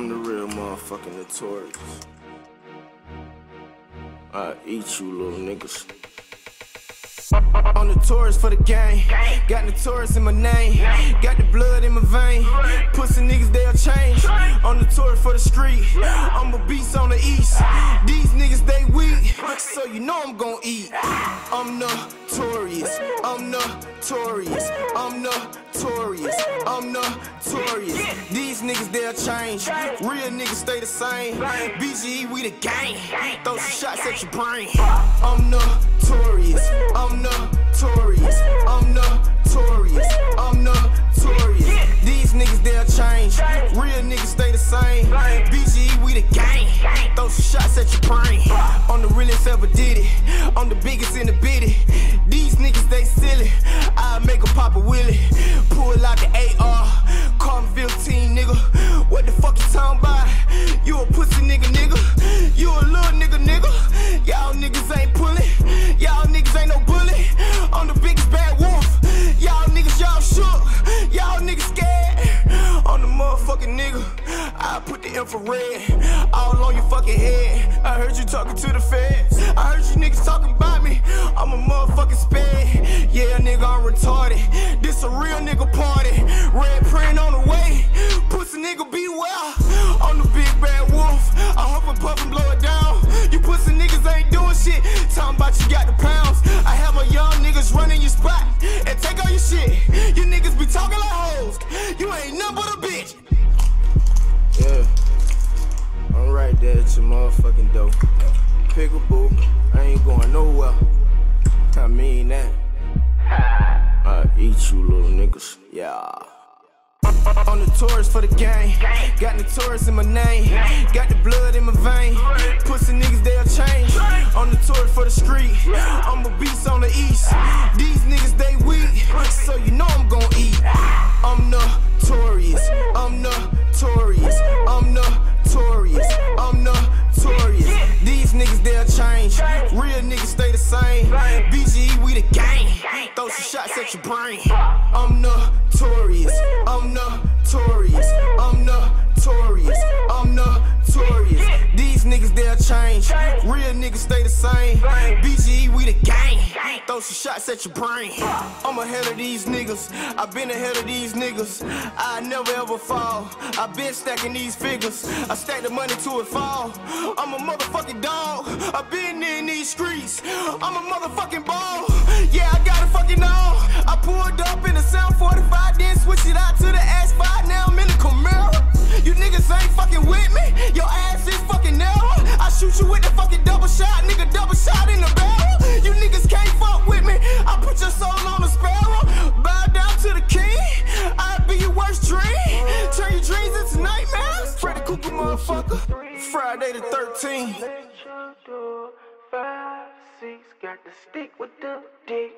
I'm the real motherfucking notorious. I eat you little niggas. I'm notorious for the game. Got the notorious in my name. Got the blood in my vein. Pussy niggas, they'll change. I'm notorious for the street. I'm a beast on the east. These niggas, they weak. So you know I'm gon' eat. I'm notorious. I'm notorious. I'm notorious. I'm notorious. These niggas, they'll change. Real niggas stay the same. BGE, we the gang. Throw some shots at your brain. I'm notorious. I'm notorious. I'm notorious. I'm notorious. A willy. Pull out the AR. Call me 15, nigga. What the fuck you talking about? You a pussy nigga, nigga. You a little nigga, nigga. Y'all niggas ain't pulling. Y'all niggas ain't no bully. I'm the biggest bad wolf. Y'all niggas, y'all shook. Y'all niggas scared. I'm the motherfucking nigga. I put the infrared all on your fucking head. I heard you talking to the feds. I heard you niggas talking about me. I'm a You got the pounds. I have my young niggas running your spot and take all your shit. You niggas be talking like hoes. You ain't nothing but a bitch. Yeah. I'm right there at your motherfucking door. Pickaboo, I ain't going nowhere. I mean that. I eat you little niggas. Yeah. I'm notorious for the game. Got notorious in my name. Got the blood in my vein. Your brain. I'm notorious. I'm notorious. I'm notorious. I'm notorious. These niggas, they'll change. Real niggas stay the same. BGE, we the gang. Throw some shots at your brain. I'm ahead of these niggas. I've been ahead of these niggas. I never ever fall. I've been stacking these figures. I stack the money to it fall. I'm a motherfucking dog. I've been in these streets. I'm a motherfucking ball. Yeah, I got it fucking on. I pulled up in the 745, then switched it out to the S5. Now I'm in the Camaro. You niggas ain't fucking with me. Your ass is fucking narrow. I shoot you with the fucking double shot, nigga, double shot in the barrel. You niggas can't fuck with me. I put your soul on a sparrow. Bow down to the king. I'll be your worst dream. Turn your dreams into nightmares. Freddy Krueger, motherfucker. Friday the 13th. Let you do five, six, got the stick with the dick.